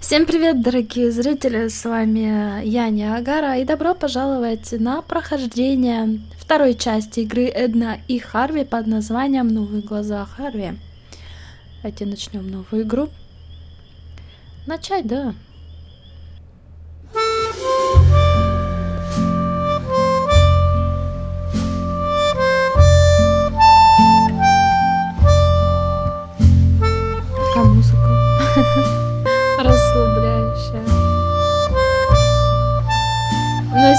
Всем привет, дорогие зрители, с вами я, Ниагара, и добро пожаловать на прохождение второй части игры Эдна и Харви под названием «Новые глаза Харви». Давайте начнем новую игру. Начать, да.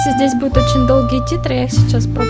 если здесь будут очень долгие титры, я их сейчас проп...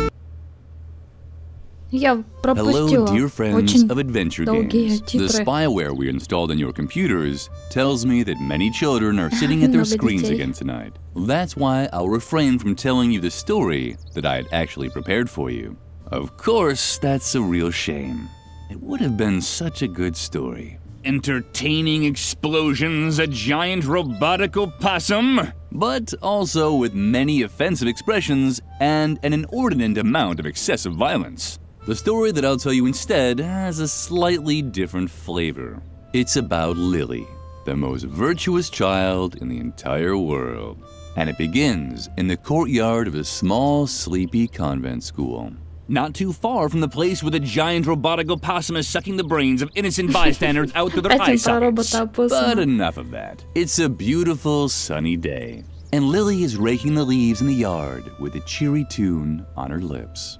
Я Hello, пропустила dear friends очень of adventure долгие games. The титры. spyware we installed on your computers tells me that many children are sitting at their Много screens детей. again tonight. That's why I'll refrain from telling you the story that I had actually prepared for you. Of course, that's a real shame. It would have been such a good story. Entertaining explosions, a giant robotic opossum, but also with many offensive expressions and an inordinate amount of excessive violence. The story that I'll tell you instead has a slightly different flavor. It's about Lilli, the most virtuous child in the entire world. And it begins in the courtyard of a small, sleepy convent school not too far from the place where the giant robotic opossum is sucking the brains of innocent bystanders out through their eye sockets. But enough of that. It's a beautiful sunny day, and Lilli is raking the leaves in the yard with a cheery tune on her lips.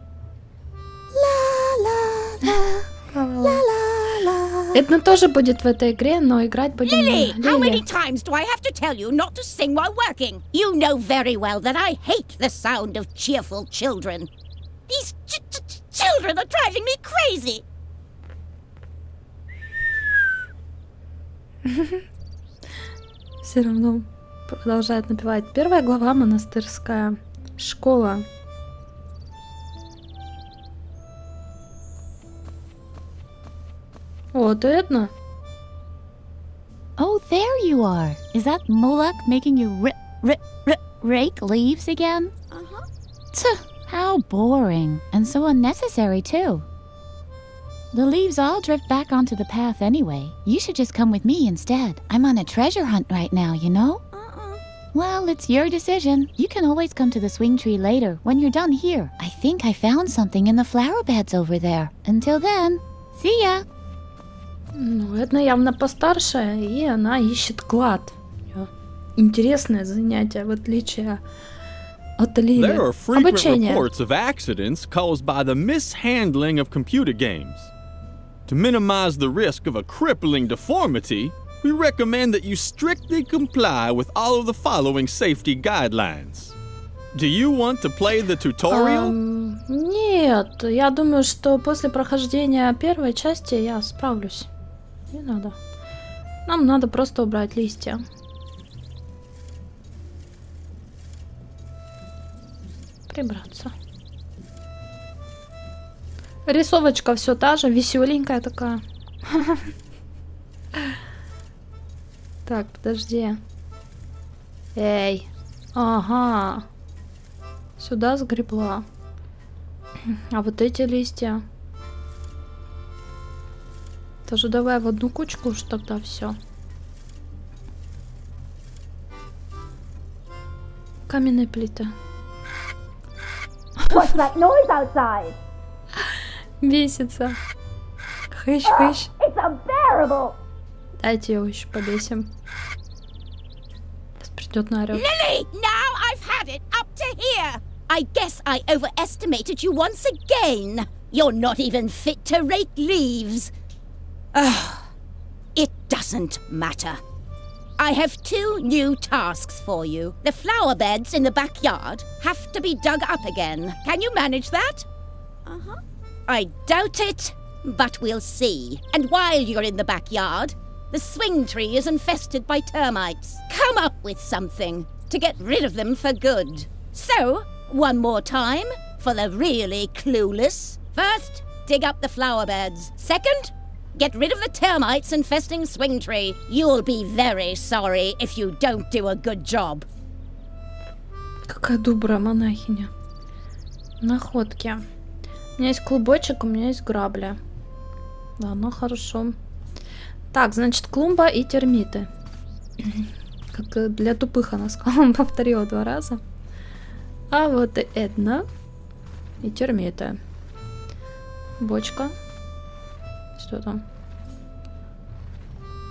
Эдна тоже будет в этой игре, но играть будем Lilli, мы. how many times do I have to tell you not to sing while working? You know very well that I hate the sound of cheerful children. These children are driving me crazy. Все равно продолжает напевать. Первая глава монастырская школа. Вот Эдна. Oh, there you are. Is that Moloch making you rake leaves again? Uh-huh. Tuh, how boring. And so unnecessary, too. The leaves all drift back onto the path anyway. You should just come with me instead. I'm on a treasure hunt right now, you know? Uh-uh. Well, it's your decision. You can always come to the swing tree later when you're done here. I think I found something in the flower beds over there. Until then, see ya. Ну, Эдна явно постарше, и она ищет клад. У неё Интересное занятие, в отличие от Лили. There are frequent Обучение. reports of accidents caused by the mishandling of computer games. To minimize the risk of a crippling deformity, we recommend that you strictly comply with all of the following safety guidelines. Do you want to play the tutorial? Эм, нет, я думаю, что после прохождения первой части я справлюсь. Не надо. Нам надо просто убрать листья. Прибраться. Рисовочка все та же, веселенькая такая. Так, подожди. Эй. Ага. Сюда сгребла. А вот эти листья. Тоже давай в одну кучку уж тогда все. Каменные плиты. What's that noise outside? Бесится. Хыщ, uh, хыщ. It's unbearable. Дайте его еще побесим. Сейчас придет наорет. Lilli, now I've had it up to here. I guess I overestimated you once again. You're not even fit to rake leaves. Ugh, it doesn't matter. I have two new tasks for you. The flower beds in the backyard have to be dug up again. Can you manage that? Uh huh. I doubt it, but we'll see. And while you're in the backyard, the swing tree is infested by termites. Come up with something to get rid of them for good. So, one more time for the really clueless. First, dig up the flower beds. Second, get rid of the termites infesting swing tree. You'll be very sorry if you don't do a good job. Какая добрая монахиня. Находки. У меня есть клубочек, у меня есть грабля. Ладно, хорошо. Так, значит, клумба и термиты. как э, для тупых она сказала, повторила два раза. А вот и Эдна. И термиты. Бочка.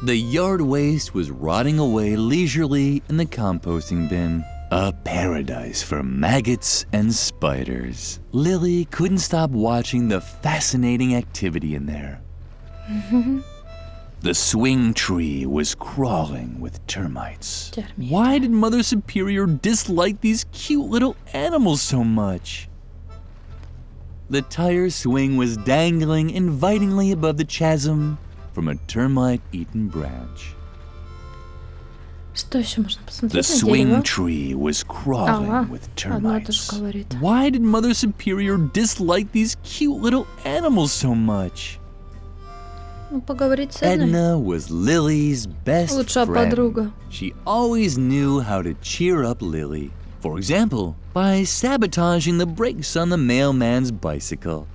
The yard waste was rotting away leisurely in the composting bin. A paradise for maggots and spiders. Lilli couldn't stop watching the fascinating activity in there. the swing tree was crawling with termites. Why did Mother Superior dislike these cute little animals so much? The tire swing was dangling invitingly above the chasm from a termite eaten branch. The swing tree was crawling with termites. Why did Mother Superior dislike these cute little animals so much? Edna was Lilli's best friend. She always knew how to cheer up Lilli. For example, by sabotaging the brakes on the mailman's bicycle.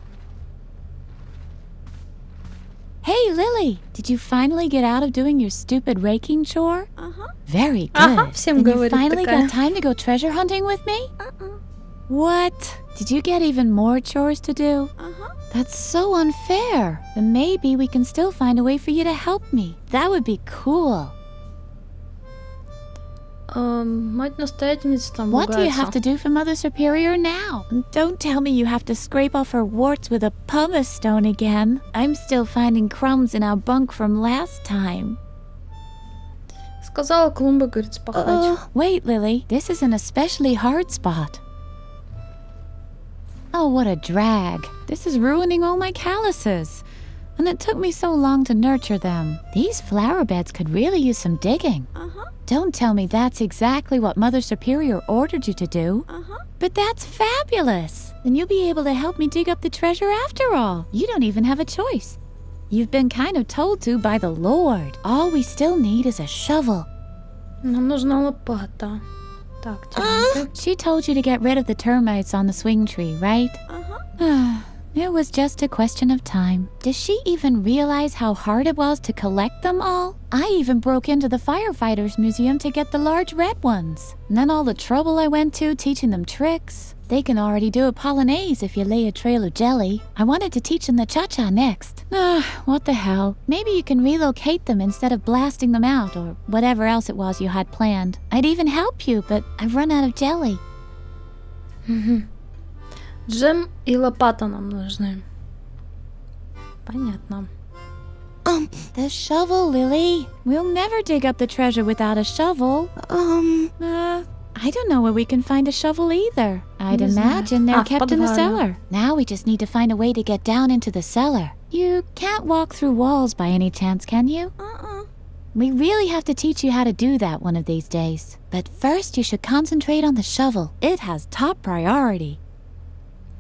Hey, Lilli, did you finally get out of doing your stupid raking chore? Uh-huh. Very good. Uh -huh. you finally got time to go treasure hunting with me? Uh-uh. What? Did you get even more chores to do? Uh-huh. That's so unfair. But maybe we can still find a way for you to help me. That would be cool. Um, What do you have to do for Mother Superior now? Don't tell me you have to scrape off her warts with a pumice stone again. I'm still finding crumbs in our bunk from last time. Сказала клумба, говорит, спахать. Uh, wait, Lilli. This is an especially hard spot. Oh, what a drag. This is ruining all my calluses And it took me so long to nurture them. These flower beds could really use some digging. Uh-huh. Don't tell me that's exactly what Mother Superior ordered you to do. Uh-huh. But that's fabulous! Then you'll be able to help me dig up the treasure after all. You don't even have a choice. You've been kind of told to by the Lord. All we still need is a shovel. Нам нужна лопата. Так, термиты. She told you to get rid of the termites on the swing tree, right? Uh-huh. it was just a question of time. Does she even realize how hard it was to collect them all? I even broke into the firefighters museum to get the large red ones. And then all the trouble I went to teaching them tricks. They can already do a polonaise if you lay a trail of jelly. I wanted to teach them the cha-cha next. Ah, what the hell. Maybe you can relocate them instead of blasting them out or whatever else it was you had planned. I'd even help you, but I've run out of jelly. Джем и лопата нам нужны. Понятно. Um, the shovel, Lilli. We'll never dig up the treasure without a shovel. Um, uh, I don't know where we can find a shovel either. I'd imagine they're ah, kept in the cellar. Now we just need to find a way to get down into the cellar. You can't walk through walls by any chance, can you? Uh-uh. We really have to teach you how to do that one of these days. But first, you should concentrate on the shovel. It has top priority.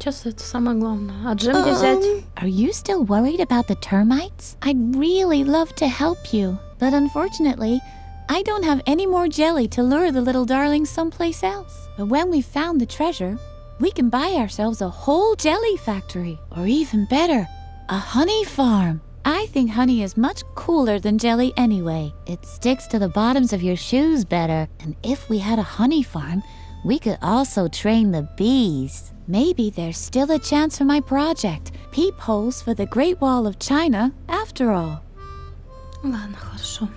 Сейчас это самое главное. А джем где взять? Are you still worried about the termites? I'd really love to help you, but unfortunately, I don't have any more jelly to lure the little darlings someplace else. But when we've found the treasure, we can buy ourselves a whole jelly factory, or even better, a honey farm. I think honey is much cooler than jelly anyway. It sticks to the bottoms of your shoes better, and if we had a honey farm, we could also train the bees. Maybe there's still a chance for my project, peepholes for the Great Wall of China, after all. Ладно, хорошо.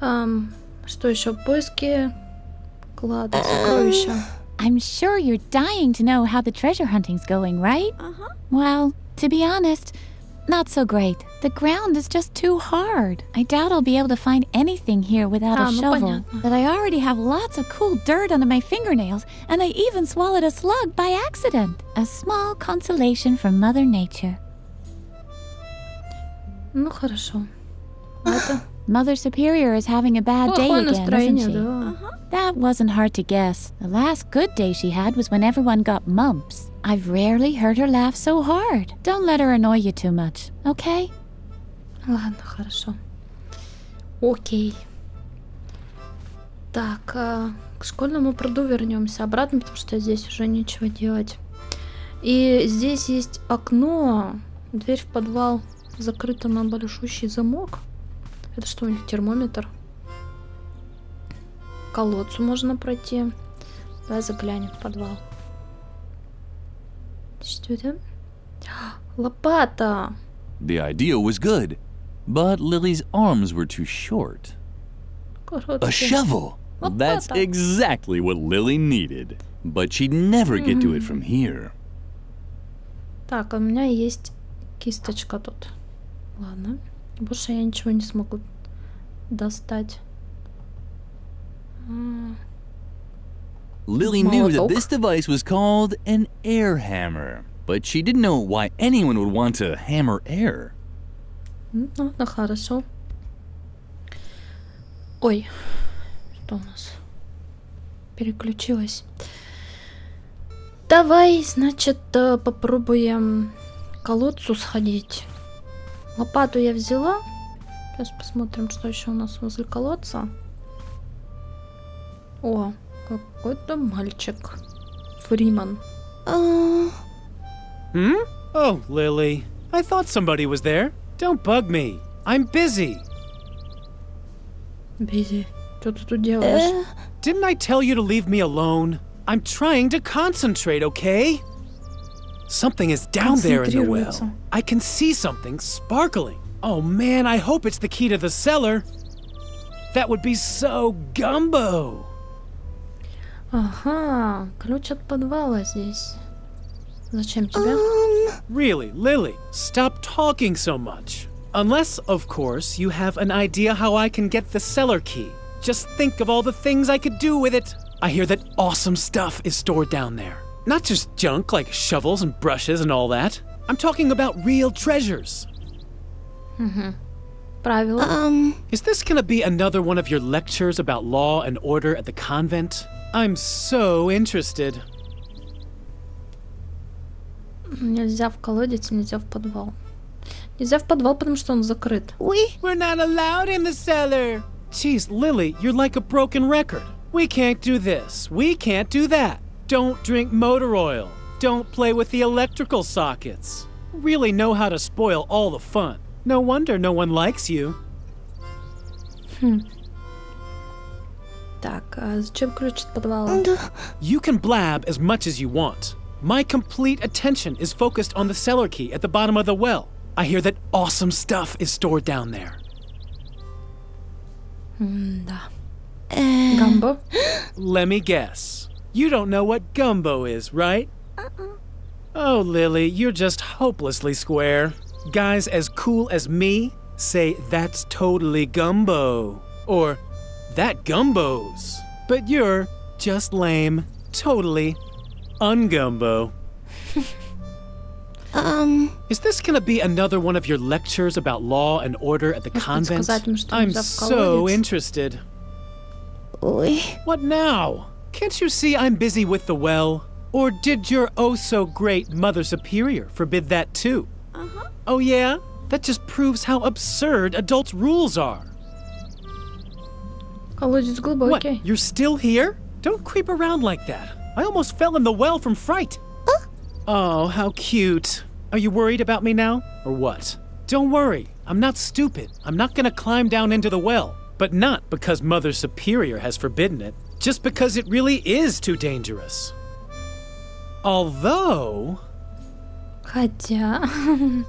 Ам, что еще? Поиски клада, сокровища. I'm sure you're dying to know how the treasure hunting's going, right? Uh-huh. Well, to be honest, not so great. The ground is just too hard. I doubt I'll be able to find anything here without Ah, a ну shovel. понятно. But I already have lots of cool dirt under my fingernails, and I even swallowed a slug by accident. A small consolation from Mother Nature. Ну, хорошо. Это Mother Superior is having a bad day плохое again, isn't настроение, she? That wasn't hard to guess. The last good day she had was when everyone got mumps. I've rarely heard her laugh so hard. Don't let her annoy you too much, okay? Ладно, хорошо. Окей. Так, а, к школьному пруду вернемся обратно, потому что здесь уже нечего делать. И здесь есть окно, дверь в подвал закрыта на большущий замок. Это что, у них термометр? Колодцу можно пройти. Давай заглянем в подвал. Что это? Лопата! The idea was good, but Lily's arms were too short. A Короткий. shovel! That's Лопата. exactly what Lily needed. But she'd never get to it from here. Так, а у меня есть кисточка тут. Ладно. Больше я ничего не смогу достать. Lily knew that this device was called an air hammer, but she didn't know why anyone would want to hammer air. Ну, ну хорошо. Ой, что у нас? Переключилась. Давай, значит, э, попробуем колодцу сходить. Лопату я взяла. Сейчас посмотрим, что еще у нас возле колодца. О, какой-то мальчик. Фриман. Oh, Lilli. I thought somebody was there. Don't bug me. I'm busy. Busy. Что ты тут делаешь? Э. Didn't I tell you to leave me alone? I'm trying to concentrate, okay? Something is down there in the well. I can see something sparkling. Oh man, I hope it's the key to the cellar. That would be so gumbo. Ага, ключ от подвала здесь. Зачем тебе? Um. Really, Lilli, stop talking so much. Unless, of course, you have an idea how I can get the cellar key. Just think of all the things I could do with it. I hear that awesome stuff is stored down there. Not just junk like shovels and brushes and all that. I'm talking about real treasures. Mm-hmm. Правила. Um. Is this gonna be another one of your lectures about law and order at the convent? I'm so interested. Нельзя в колодец, нельзя в подвал. Нельзя в подвал, потому что он закрыт. We? We're not allowed in the cellar. Geez, Lilli, you're like a broken record. We can't do this. We can't do that. Don't drink motor oil. Don't play with the electrical sockets. Really know how to spoil all the fun. No wonder no one likes you. Hmm. Так, чем? You can blab as much as you want. My complete attention is focused on the cellar key at the bottom of the well. I hear that awesome stuff is stored down there. Да. Gumbo? Э. Let me guess. You don't know what gumbo is, right? Uh -uh. Oh, Lilli, you're just hopelessly square. Guys as cool as me say, that's totally gumbo, or that gumbo's. But you're just lame, totally ungumbo. um. Is this gonna be another one of your lectures about law and order at the convent? I'm so interested. Oi. What now? Can't you see I'm busy with the well? Or did your oh so great Mother Superior forbid that too? Uh huh. Oh, yeah? That just proves how absurd adults' rules are. What? You're still here? Don't creep around like that. I almost fell in the well from fright. Oh, how cute. Are you worried about me now? Or what? Don't worry. I'm not stupid. I'm not gonna climb down into the well. But not because Mother Superior has forbidden it, just because it really is too dangerous. Although. Хотя...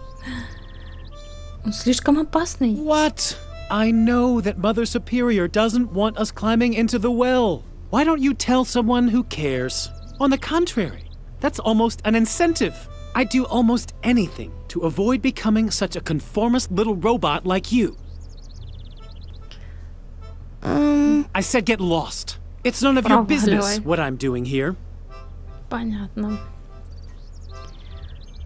Он слишком опасный. What? I know that Mother Superior doesn't want us climbing into the well. Why don't you tell someone who cares? On the contrary, that's almost an incentive. I'd do almost anything to avoid becoming such a conformist little robot like you. um, I said get lost. It's none of your business Проваливай. what I'm doing here. Понятно.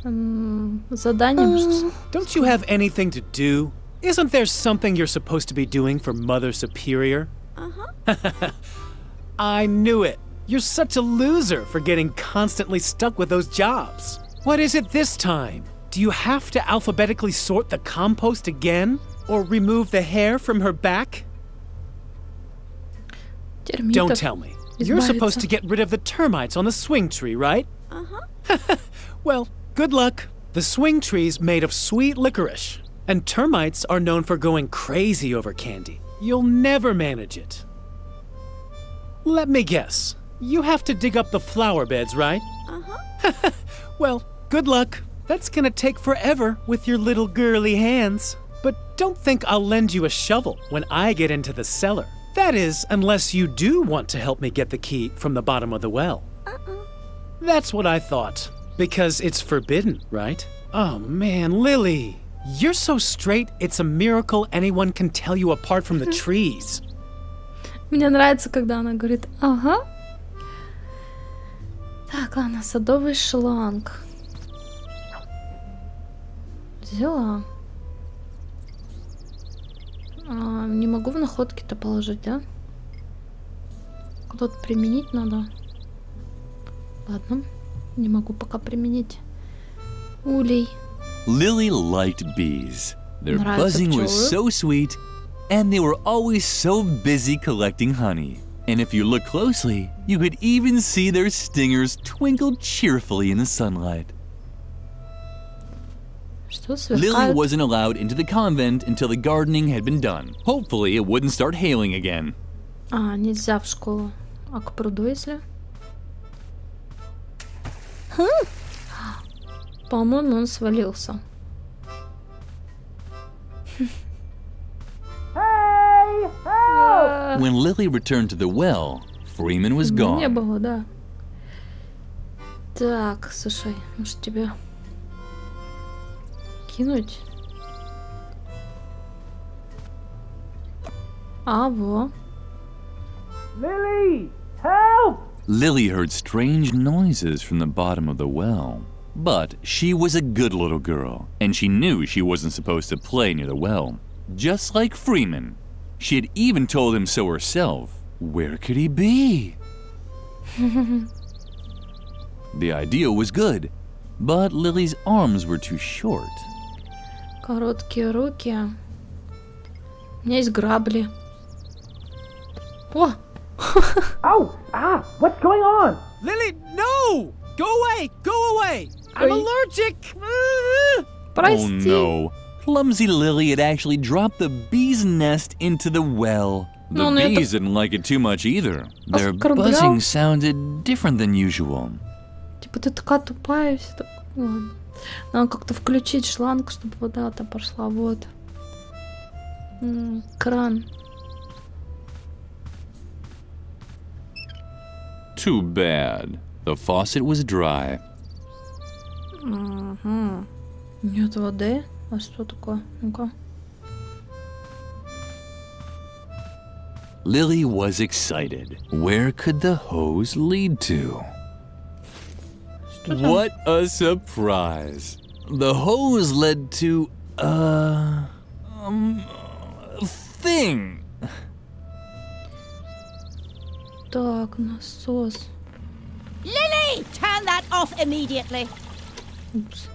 М, Задание, может, Don't you have anything to do? Isn't there something you're supposed to be doing for Mother Superior? Uh huh. I knew it. You're such a loser for getting constantly stuck with those jobs. What is it this time? Do you have to alphabetically sort the compost again? Or remove the hair from her back? термитов. Don't tell me. You're supposed избавиться. to get rid of the termites on the swing tree, right? Uh huh. well, good luck. The swing tree's made of sweet licorice, and termites are known for going crazy over candy. You'll never manage it. Let me guess. You have to dig up the flower beds, right? Uh-huh. Well, good luck. That's gonna take forever with your little girly hands. But don't think I'll lend you a shovel when I get into the cellar. That is, unless you do want to help me get the key from the bottom of the well. Uh-uh. That's what I thought. Because it's forbidden, right? Oh man, Lily. You're so straight, it's a miracle anyone can tell you apart from the trees. Мне нравится, когда она говорит «ага». Так, ладно, садовый шланг. Взяла. А, не могу в находки-то положить, да? Куда-то применить надо. Ладно, Не могу пока применить. Улей. Lilli liked bees. Their buzzing was so sweet, and they were always so busy collecting honey. And if you look closely, you could even see their stingers twinkle cheerfully in the sunlight. Lilli wasn't allowed into the convent until the gardening had been done. Hopefully, it wouldn't start hailing again. А, нельзя в школу. А к пруду, если? По-моему, он свалился. Hey! When Lily returned to the well, Freeman was Не gone. было, да. Так, слушай, может тебе кинуть? А, во. Lily! Help! Lilli heard strange noises from the bottom of the well. But she was a good little girl, and she knew she wasn't supposed to play near the well. Just like Freeman. She had even told him so herself. Where could he be? the idea was good, but Lilli's arms were too short. Короткие руки. У меня есть грабли. О, Ow! Ah! What's going on? Lilli, no! Go away! Go away! I'm allergic! But I oh, no. Clumsy Lilli had actually dropped the bee's nest into the well. The no, bees no, didn't like it too much either. Their buzzing sounded different than usual. Типа как-то включить шланг, чтобы вода там пошла. Вот. Кран. Too bad. The faucet was dry. Hmm. Нет воды? А что такое? Ну-ка. Lilli was excited. Where could the hose lead to? What a surprise! The hose led to a um, thing Так, насос. Lily, turn that off immediately. Упс.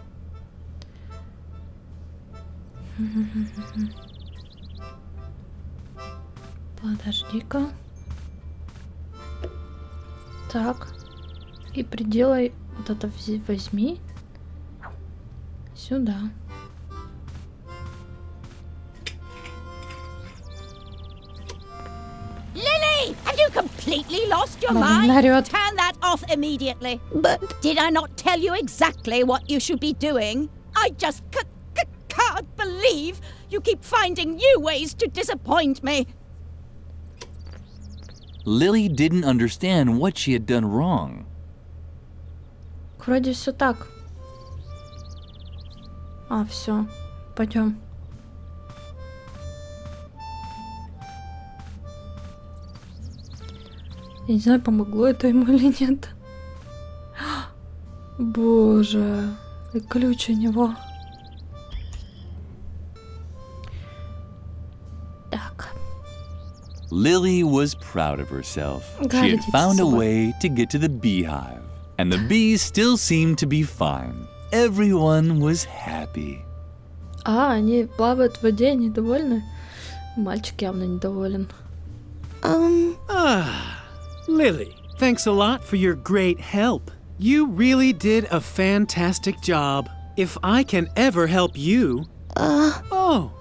Подожди-ка. Так. И приделай вот это возьми. Сюда. Have you completely lost your mind? Turn that off immediately. But... Did I not tell you exactly what you should be doing? I just can't believe you keep finding new ways to disappoint me. Lilli didn't understand what she had done wrong. Вроде все так. А, все. Пойдем. Я не знаю, помогло это ему или нет. Боже. И ключ у него. Так. Lily was proud of herself. She had found a way to get to the beehive, and the bees still seemed to be fine. Everyone was happy. А, они плавают в воде, они довольны? Мальчик явно недоволен. um Ah, Lilli, thanks a lot for your great help. You really did a fantastic job. If I can ever help you. uh Oh,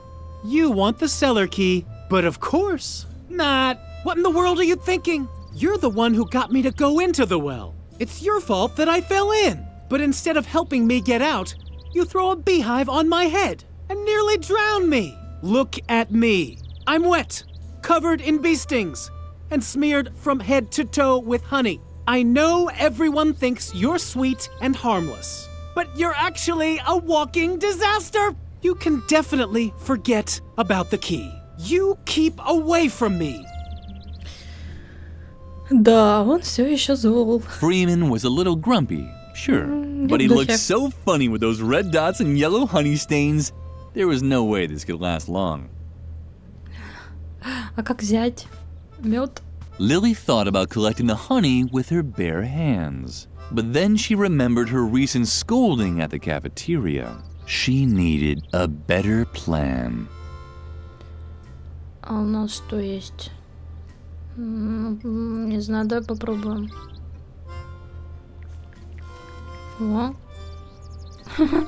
you want the cellar key, but of course not. What in the world are you thinking? You're the one who got me to go into the well. It's your fault that I fell in. But instead of helping me get out, you throw a beehive on my head and nearly drown me. Look at me. I'm wet, covered in bee stings, and smeared from head to toe with honey. I know everyone thinks you're sweet and harmless, but you're actually a walking disaster. You can definitely forget about the key. You keep away from me. Да, он все еще зол. Freeman was a little grumpy, sure, but he good looked chef. so funny with those red dots and yellow honey stains. There was no way this could last long. А как взять? Milt. Lilli thought about collecting the honey with her bare hands. But then she remembered her recent scolding at the cafeteria. She needed a better plan. А у нас что есть? Не знаю, давай попробуем. О.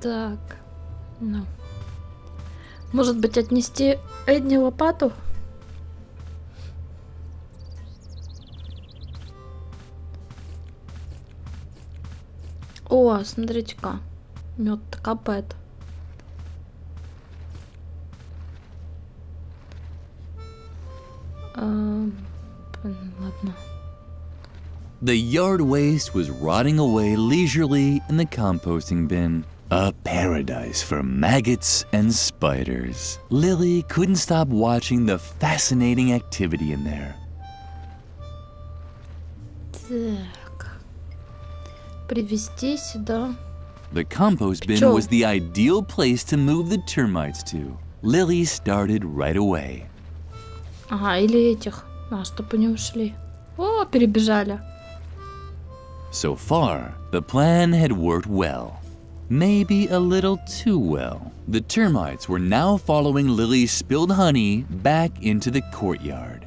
так. Ну. Может быть, отнести Эдни лопату? О, смотрите-ка, мед капает. The yard waste was rotting away leisurely in the composting bin. A paradise for maggots and spiders. Lilli couldn't stop watching the fascinating activity in there. Сюда. The compost bin was the ideal place to move the termites to. Lilli started right away. Ага, или этих. А, чтоб они ушли. О, перебежали. So far, the plan had worked well. Maybe a little too well. The termites were now following Lilli's spilled honey back into the courtyard.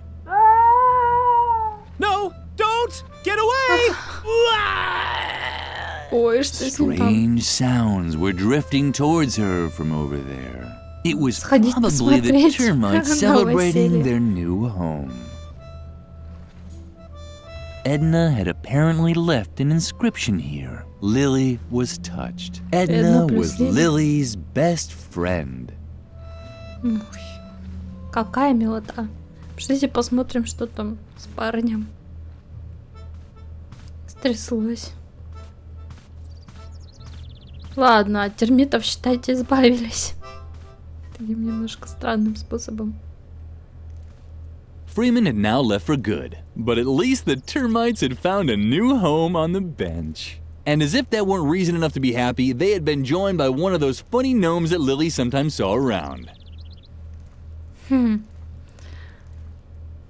Strange sounds were drifting towards her from over there. It was probably the termites celebrating their new home. Edna had apparently left an inscription here. Lilli was touched. Edna, was Lilli's best friend. Какая милота. Пошлите посмотрим, что там с парнем. Стряслось. Ладно, от термитов, считайте, избавились. Таким немножко странным способом. Freeman had now left for good, but at least the termites had found a new home on the bench. And as if that weren't reason enough to be happy, they had been joined by one of those funny gnomes that Lily sometimes saw around.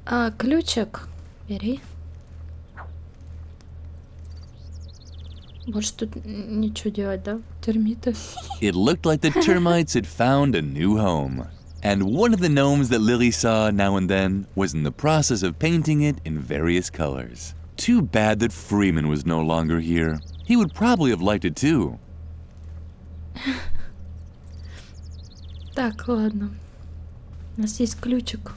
А, ключик. Бери. Тут ничего делать, да? Термиты. It looked like the termites had found a new home. And one of the gnomes that Lilli saw now and then was in the process of painting it in various colors. Too bad that Freeman was no longer here. He would probably have liked it too. так, ладно. У нас есть ключик.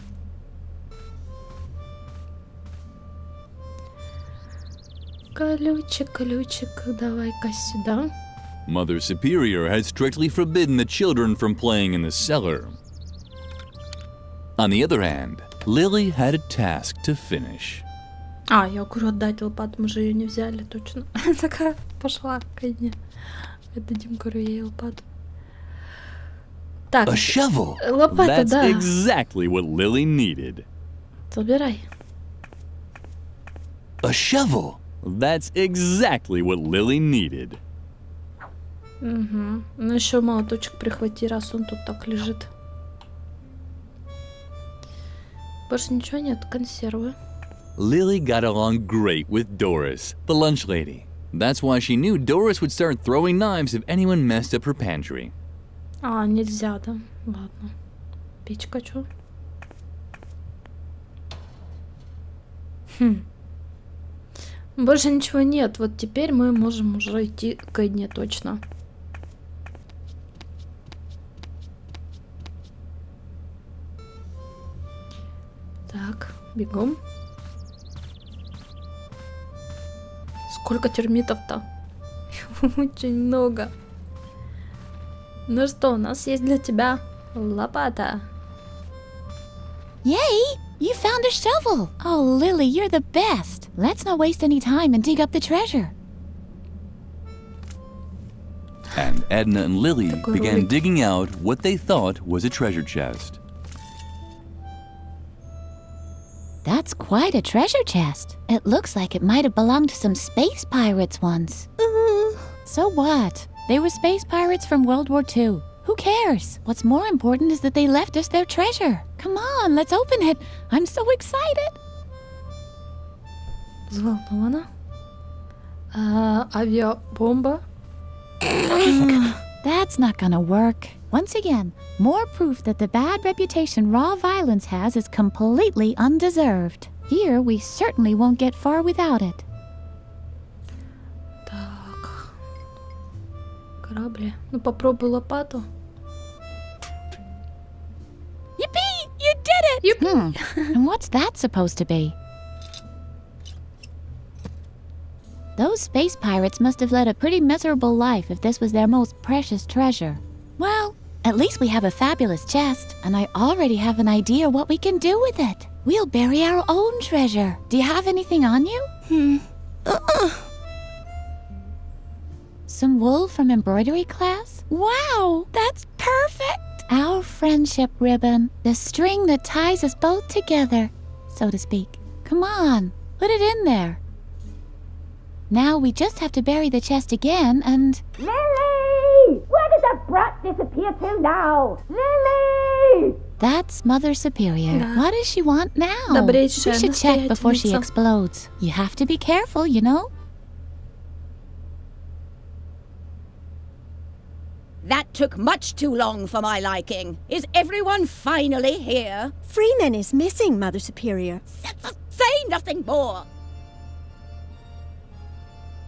Ключик, ключик, давай-ка сюда. Mother Superior had strictly forbidden the children from playing in the cellar. On the other hand, Lily had a task to finish. А, я говорю, отдать лопату, мы же ее не взяли, точно. Такая пошла ко мне. Отдадим, говорю, ей лопату. Так, A shovel! лопата, That's да. exactly what Lily needed. Забирай. A shovel! That's exactly what Lilli needed. Угу. Ну еще молоточек прихвати, раз он тут так лежит. Больше ничего нет, консервы. Lilli got along great with Doris, the lunch lady. That's why she knew Doris would start throwing knives if anyone messed up her pantry. А, нельзя, да? Ладно. Печка чё? Хм. Больше ничего нет. Вот теперь мы можем уже идти к Эдне точно. Так, бегом. Сколько термитов-то? Очень много. Ну что, у нас есть для тебя лопата. Yay! You found a shovel! Oh, Lilli, you're the best! Let's not waste any time and dig up the treasure. And Edna and Lilli began digging out what they thought was a treasure chest. That's quite a treasure chest. It looks like it might have belonged to some space pirates once. Uh. So what? They were space pirates from World War II. Who cares? What's more important is that they left us their treasure. Come on, let's open it. I'm so excited. Взволнована. А, авиабомба. That's not gonna work. Once again, more proof that the bad reputation raw violence has is completely undeserved. Here, we certainly won't get far without it. Корабли. Ну попробуй лопату. Yippee! You did it! Hmm. and what's that supposed to be? Those space pirates must have led a pretty miserable life if this was their most precious treasure. Well, at least we have a fabulous chest, and I already have an idea what we can do with it. We'll bury our own treasure. Do you have anything on you? hmm. Uh-uh. some wool from embroidery class? Wow, that's perfect! Our friendship ribbon, the string that ties us both together, so to speak. Come on, put it in there. Now we just have to bury the chest again and... Lilli! Where did that brat disappear to now? Lilli! That's Mother Superior. What does she want now? We should check before she explodes. You have to be careful, you know? Took much too long for my liking. Is everyone finally here? Freeman is missing, Mother Superior. Say nothing more!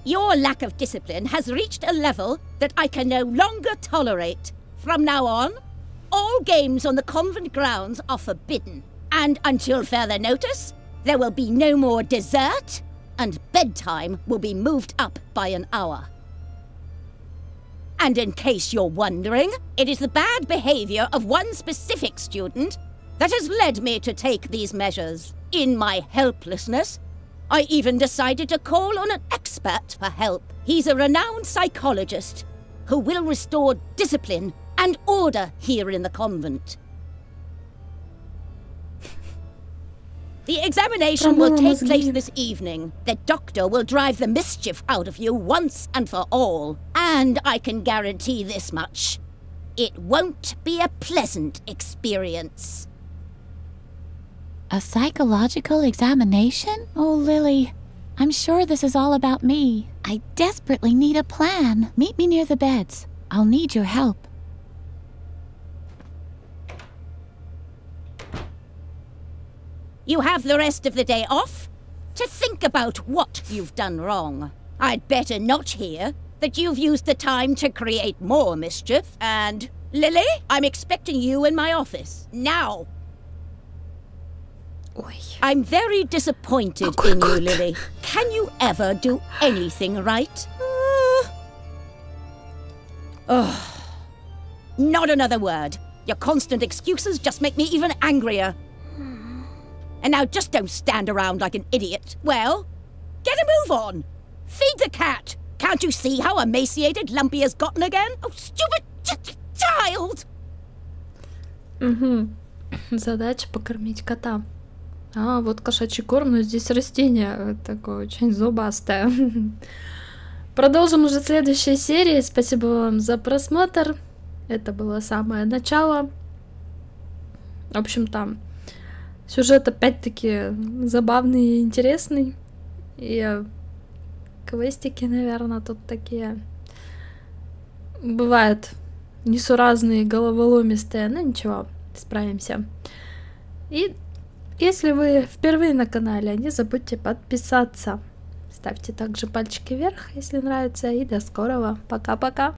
Your lack of discipline has reached a level that I can no longer tolerate. From now on, all games on the convent grounds are forbidden. And until further notice, there will be no more dessert, and bedtime will be moved up by an hour. And in case you're wondering, it is the bad behavior of one specific student that has led me to take these measures. In my helplessness, I even decided to call on an expert for help. He's a renowned psychologist who will restore discipline and order here in the convent. The examination will take place this evening. The doctor will drive the mischief out of you once and for all. And I can guarantee this much it won't be a pleasant experience. A psychological examination? Oh, Lilli, I'm sure this is all about me. I desperately need a plan. Meet me near the beds. I'll need your help. You have the rest of the day off to think about what you've done wrong. I'd better not hear that you've used the time to create more mischief, and Lilli, I'm expecting you in my office. Now. Oy. I'm very disappointed oh, in you, Lilli. Can you ever do anything right? Uh... Oh. Not another word. Your constant excuses just make me even angrier. And now just don't stand around like an idiot. Well, get a move on. Feed the cat. Can't you see how emaciated Lumpy has gotten again? Oh, stupid ch- child! Мгм. Задача покормить кота. А, вот кошачий корм, но здесь растение такое очень зубастое. Продолжим уже в следующей серии. Спасибо вам за просмотр. Это было самое начало. В общем, там сюжет опять-таки забавный и интересный. И квестики, наверное, тут такие бывают несуразные, головоломистые, но ничего, справимся. И если вы впервые на канале, не забудьте подписаться. Ставьте также пальчики вверх, если нравится. И до скорого. Пока-пока.